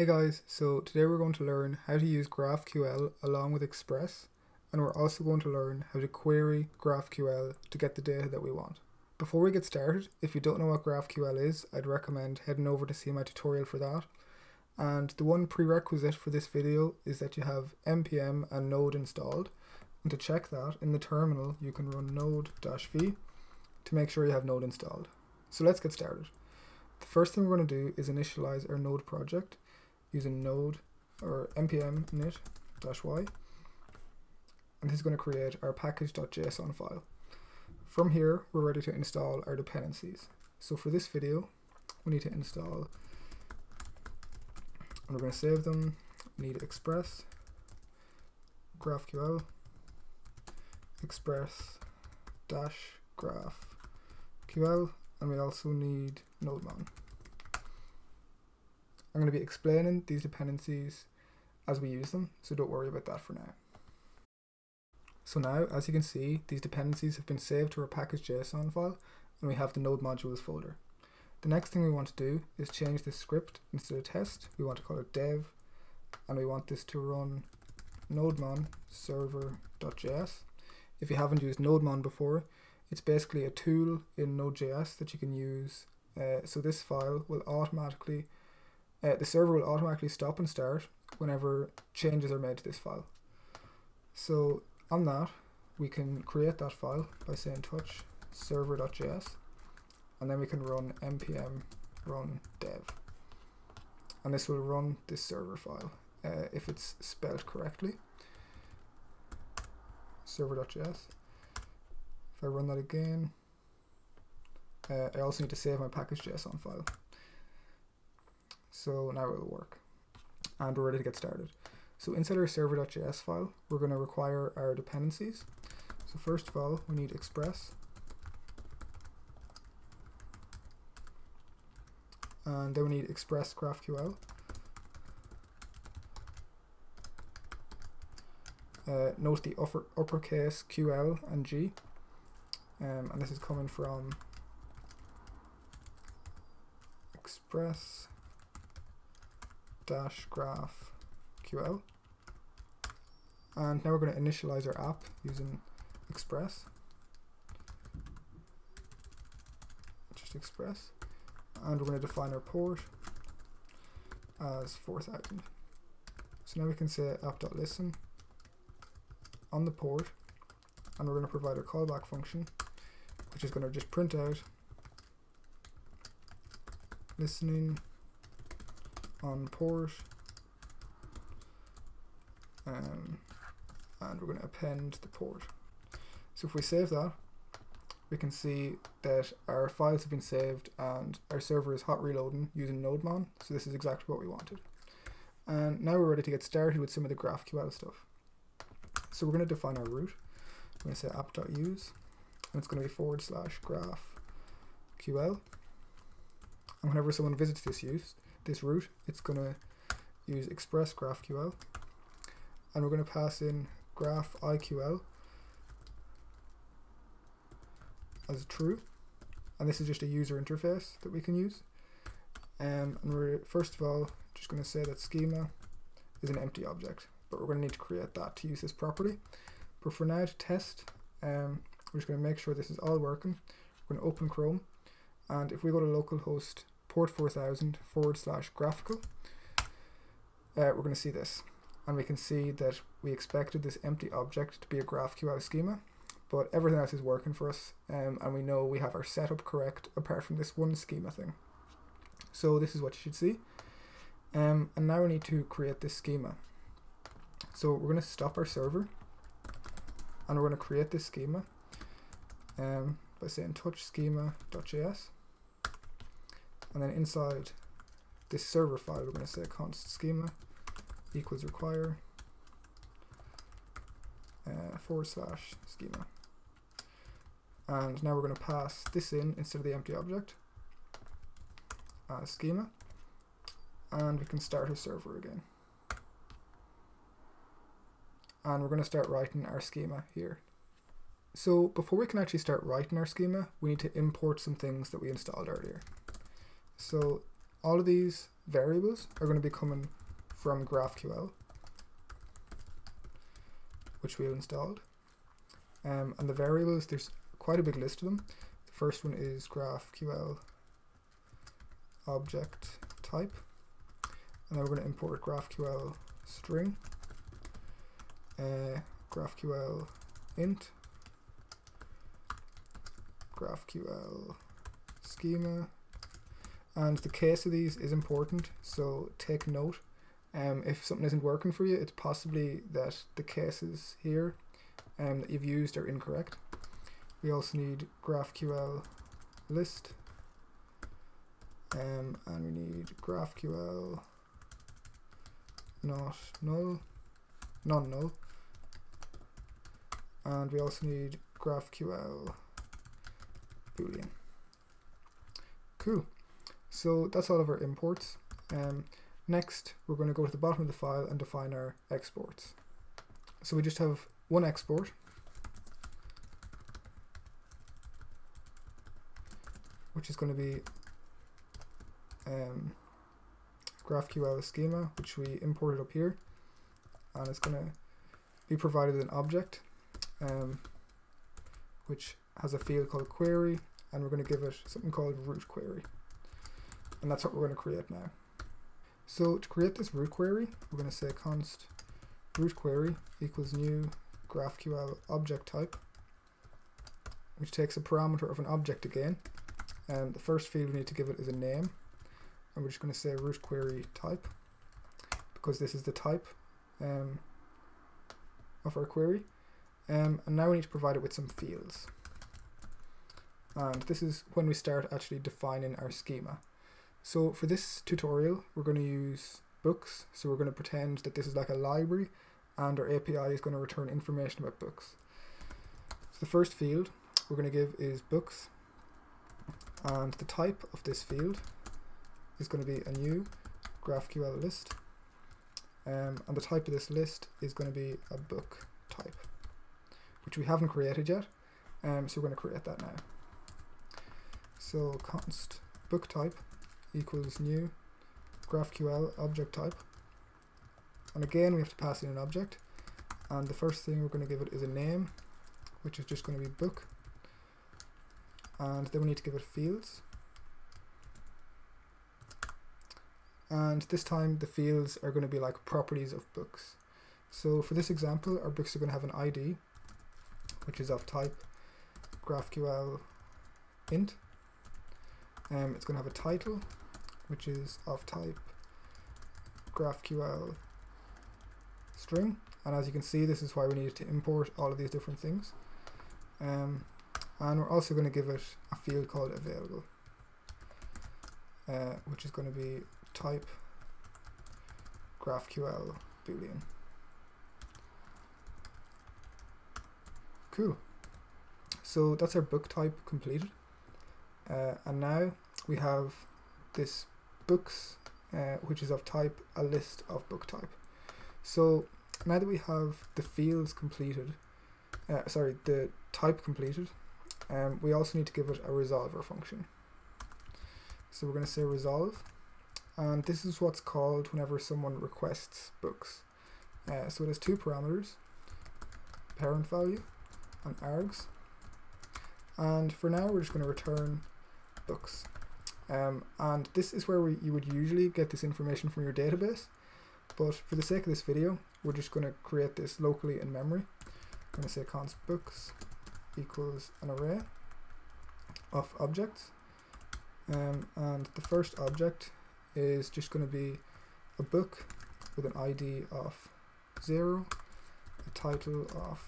Hey guys, so today we're going to learn how to use GraphQL along with Express and we're also going to learn how to query GraphQL to get the data that we want. Before we get started, if you don't know what GraphQL is, I'd recommend heading over to see my tutorial for that. And the one prerequisite for this video is that you have npm and node installed. And to check that, in the terminal you can run node-v to make sure you have node installed. So let's get started. The first thing we're going to do is initialize our node project using node or npm init dash y. and this is going to create our package.json file. From here, we're ready to install our dependencies. So for this video, we need to install, and we're going to save them, we need express, GraphQL, express dash GraphQL, and we also need NodeMon. I'm going to be explaining these dependencies as we use them, so don't worry about that for now. So now, as you can see, these dependencies have been saved to our package.json file, and we have the node modules folder. The next thing we want to do is change this script instead of test. We want to call it dev, and we want this to run nodemon server.js. If you haven't used nodemon before, it's basically a tool in Node.js that you can use. Uh, so this file will automatically, uh, the server will automatically stop and start whenever changes are made to this file. So on that, we can create that file by saying touch server.js and then we can run npm run dev. And this will run this server file uh, if it's spelled correctly. Server.js if I run that again uh, I also need to save my package.json file so now it will work and we're ready to get started so inside our server.js file, we're going to require our dependencies. So first of all, we need express. And then we need express GraphQL. Uh, note the upper, uppercase QL and G. Um, and this is coming from express dash graph GraphQL. And now we're going to initialize our app using Express. Just Express. And we're going to define our port as 4000. So now we can say app.listen on the port and we're going to provide a callback function which is going to just print out listening on port um, and we're going to append the port. So if we save that, we can see that our files have been saved and our server is hot reloading using NodeMon. So this is exactly what we wanted. And now we're ready to get started with some of the GraphQL stuff. So we're going to define our root. We're going to say app.use and it's going to be forward slash GraphQL. And whenever someone visits this use, this route. it's going to use express GraphQL. And we're going to pass in GraphiQL as true. And this is just a user interface that we can use. Um, and we're first of all just going to say that schema is an empty object but we're going to need to create that to use this property. But for now to test um, we're just going to make sure this is all working. We're going to open Chrome. And if we go to localhost port 4000 forward slash graphiql uh, we're going to see this and we can see that we expected this empty object to be a GraphQL schema, but everything else is working for us, um, and we know we have our setup correct apart from this one schema thing. So this is what you should see. Um, and now we need to create this schema. So we're going to stop our server, and we're going to create this schema um, by saying touch schema.js, and then inside this server file, we're going to say const schema equals require uh, forward slash schema. And now we're going to pass this in instead of the empty object as schema. And we can start our server again. And we're going to start writing our schema here. So before we can actually start writing our schema, we need to import some things that we installed earlier. So all of these variables are going to be coming from GraphQL, which we've installed. Um, and the variables, there's quite a big list of them. The first one is GraphQL object type. And then we're going to import GraphQL string, uh, GraphQL int, GraphQL schema, and the case of these is important, so take note. Um, if something isn't working for you, it's possibly that the cases here um, that you've used are incorrect. We also need GraphQL list, um, and we need GraphQL not null, non-null, and we also need GraphQL boolean. Cool. So that's all of our imports. Um, next, we're going to go to the bottom of the file and define our exports. So we just have one export, which is going to be um, GraphQL schema, which we imported up here, and it's going to be provided an object, um, which has a field called query, and we're going to give it something called root query. And that's what we're going to create now. So to create this root query, we're going to say const root query equals new GraphQL object type, which takes a parameter of an object again. And the first field we need to give it is a name, and we're just going to say root query type because this is the type um, of our query. Um, and now we need to provide it with some fields. And this is when we start actually defining our schema. So for this tutorial, we're going to use books. So we're going to pretend that this is like a library and our API is going to return information about books. So the first field we're going to give is books and the type of this field is going to be a new GraphQL list um, and the type of this list is going to be a book type which we haven't created yet um, so we're going to create that now. So const book type equals new GraphQL object type. And again we have to pass in an object. And the first thing we're going to give it is a name which is just going to be book. And then we need to give it fields. And this time the fields are going to be like properties of books. So for this example, our books are going to have an ID, which is of type GraphQL int. Um, it's going to have a title, which is of type GraphQL string. And as you can see, this is why we needed to import all of these different things. Um, and we're also going to give it a field called available, uh, which is going to be type GraphQL boolean. Cool. So that's our book type completed. Uh, and now we have this books, uh, which is of type a list of book type. So now that we have the fields completed, uh, sorry, the type completed, um, we also need to give it a resolver function. So we're going to say resolve and this is what's called whenever someone requests books. Uh, so it has two parameters, parent value and args. And for now, we're just going to return books. Um, and this is where we, you would usually get this information from your database. But for the sake of this video, we're just going to create this locally in memory. I'm going to say const books equals an array of objects. Um, and the first object is just going to be a book with an ID of 0, a title of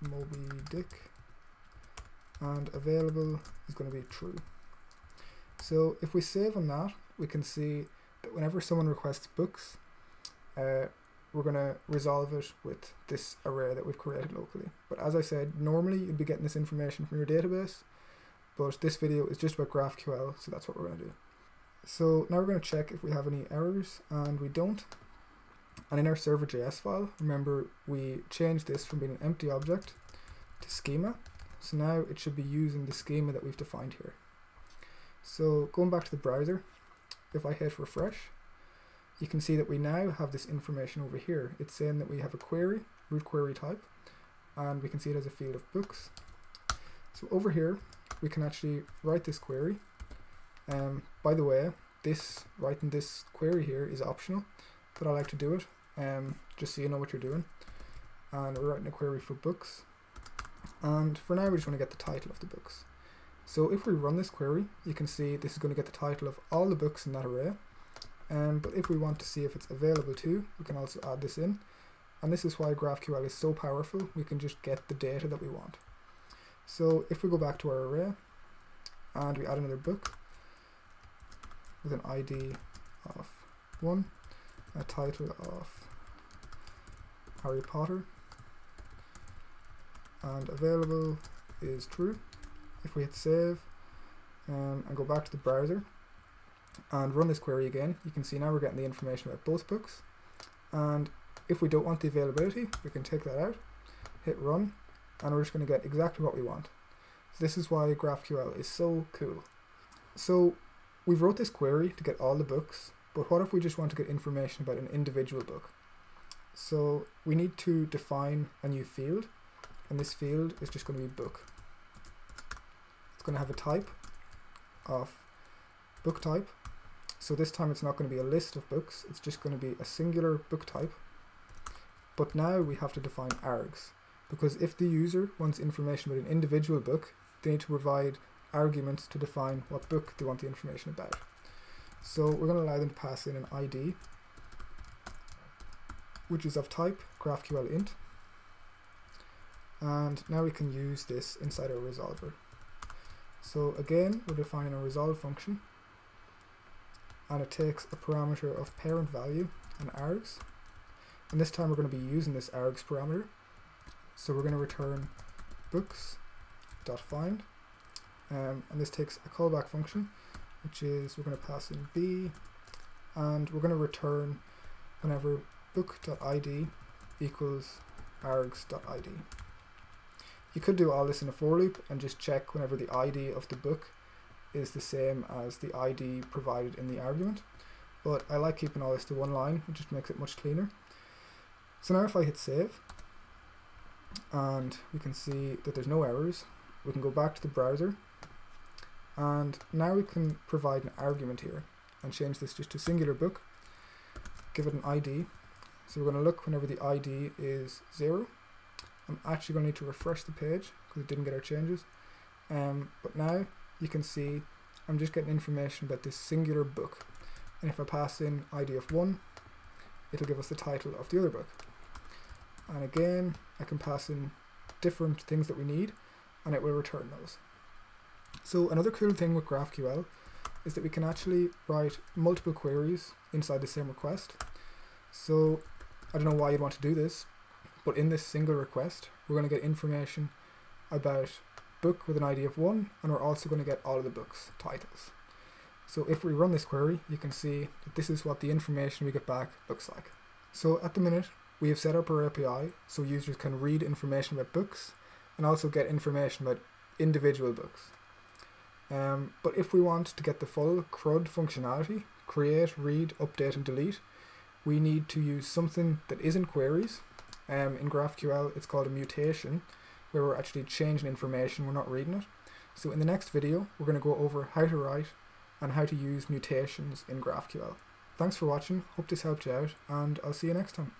Moby Dick, and available is going to be true. So if we save on that, we can see that whenever someone requests books, uh, we're going to resolve it with this array that we've created locally. But as I said, normally you'd be getting this information from your database, but this video is just about GraphQL, so that's what we're going to do. So now we're going to check if we have any errors, and we don't. And in our server.js file, remember we changed this from being an empty object to schema. So now it should be using the schema that we've defined here. So going back to the browser, if I hit refresh, you can see that we now have this information over here. It's saying that we have a query, root query type, and we can see it as a field of books. So over here, we can actually write this query. Um, by the way, this writing this query here is optional, but I like to do it um, just so you know what you're doing. And we're writing a query for books. And for now, we just want to get the title of the books. So if we run this query, you can see this is going to get the title of all the books in that array. Um, but if we want to see if it's available too, we can also add this in. And this is why GraphQL is so powerful. We can just get the data that we want. So if we go back to our array and we add another book with an ID of 1, a title of Harry Potter, and available is true. If we hit save um, and go back to the browser and run this query again, you can see now we're getting the information about both books. And if we don't want the availability, we can take that out, hit run, and we're just going to get exactly what we want. So this is why GraphQL is so cool. So we've wrote this query to get all the books, but what if we just want to get information about an individual book? So we need to define a new field, and this field is just going to be book. Going to have a type of book type. So this time it's not going to be a list of books, it's just going to be a singular book type. But now we have to define args, because if the user wants information about an individual book, they need to provide arguments to define what book they want the information about. So we're going to allow them to pass in an ID, which is of type GraphQL int. And now we can use this inside our resolver. So again, we're defining a resolve function, and it takes a parameter of parent value and args. And this time we're going to be using this args parameter. So we're going to return books.find. Um, and this takes a callback function, which is we're going to pass in b, and we're going to return whenever book.id equals args.id. You could do all this in a for loop and just check whenever the ID of the book is the same as the ID provided in the argument. But I like keeping all this to one line, it just makes it much cleaner. So now if I hit save, and we can see that there's no errors, we can go back to the browser, and now we can provide an argument here, and change this just to singular book, give it an ID, so we're going to look whenever the ID is 0, I'm actually going to need to refresh the page because it didn't get our changes. Um, but now you can see I'm just getting information about this singular book. And if I pass in ID of 1, it'll give us the title of the other book. And again, I can pass in different things that we need and it will return those. So another cool thing with GraphQL is that we can actually write multiple queries inside the same request. So I don't know why you'd want to do this, but in this single request, we're going to get information about book with an ID of 1, and we're also going to get all of the book's titles. So if we run this query, you can see that this is what the information we get back looks like. So at the minute, we have set up our API so users can read information about books and also get information about individual books. Um, but if we want to get the full CRUD functionality, create, read, update and delete, we need to use something that isn't queries um, in GraphQL, it's called a mutation, where we're actually changing information, we're not reading it. So in the next video, we're going to go over how to write and how to use mutations in GraphQL. Thanks for watching, hope this helped you out, and I'll see you next time.